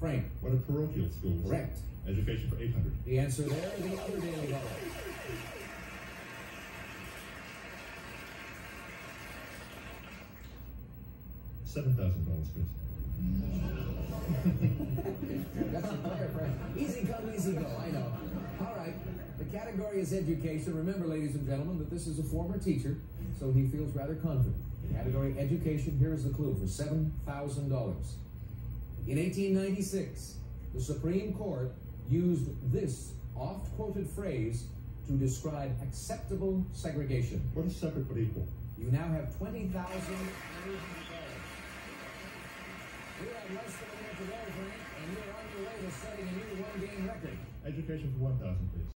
Frank. What are parochial schools? Correct. Education for 800. The answer there, the other daily. Seven thousand dollars, please. That's a player, Frank. Easy come, easy go. I know. All right. The category is education. Remember, ladies and gentlemen, that this is a former teacher, so he feels rather confident. Category education. Here is the clue for seven thousand dollars. In 1896, the Supreme Court used this oft-quoted phrase to describe acceptable segregation. What is separate but equal? You now have twenty thousand. We have less than a minute to go, Frank, and you're on your way to setting a new one-game record. Education for one thousand, please.